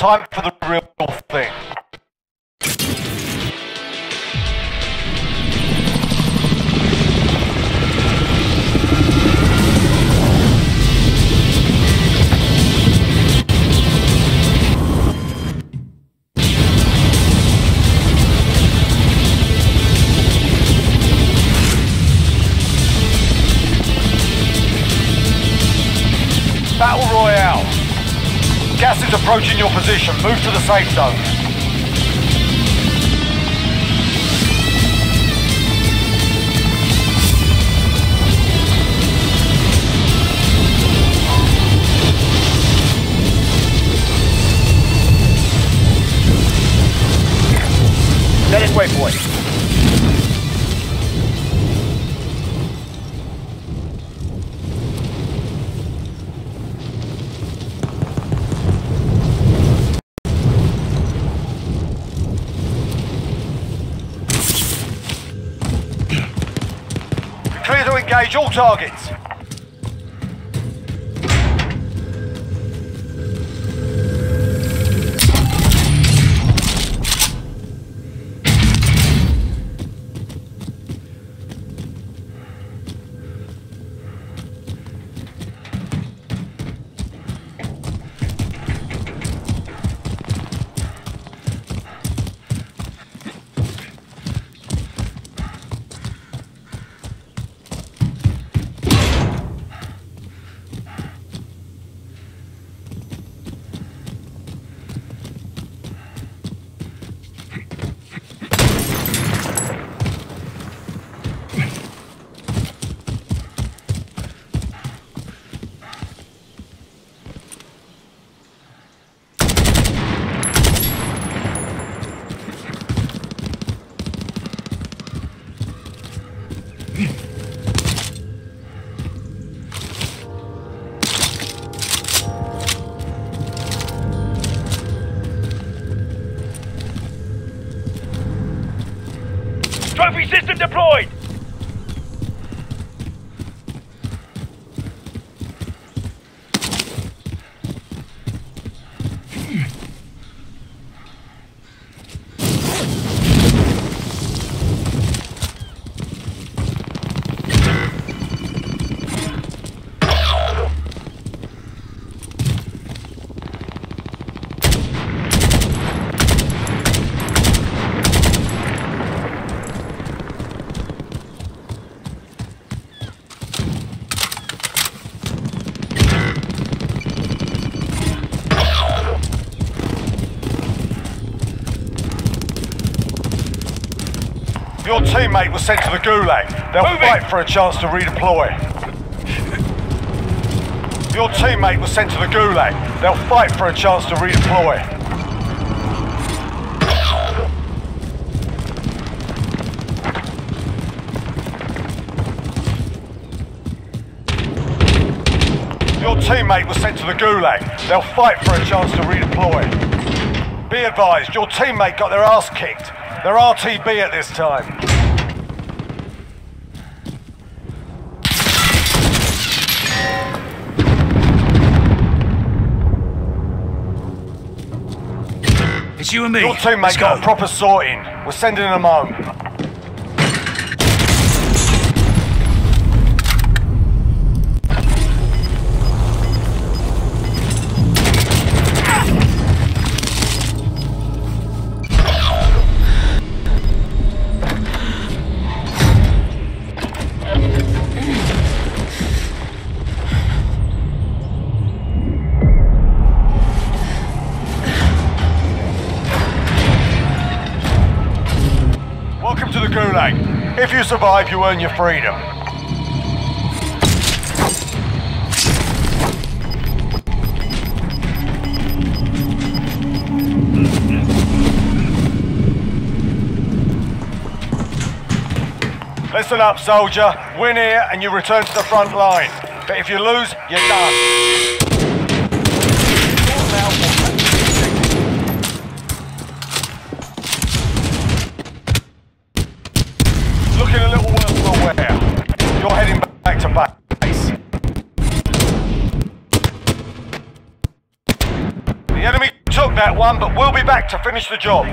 Time for the real thing. Battle Royale. Gas is approaching your position. Move to the safe zone. Let it wait, engage all targets. Trophy system deployed! Your teammate was sent to the Gulag. They'll Moving. fight for a chance to redeploy. Your teammate was sent to the Gulag. They'll fight for a chance to redeploy. Your teammate was sent to the Gulag. They'll fight for a chance to redeploy. Be advised, your teammate got their ass kicked. They're RTB at this time. It's you and me. Your Let's teammate go. got a proper sorting. We're sending them home. If you survive, you earn your freedom. Listen up, soldier. Win here and you return to the front line. But if you lose, you're done. Looking a little worse for wear. You're The enemy took that one, but we'll be back to finish the job.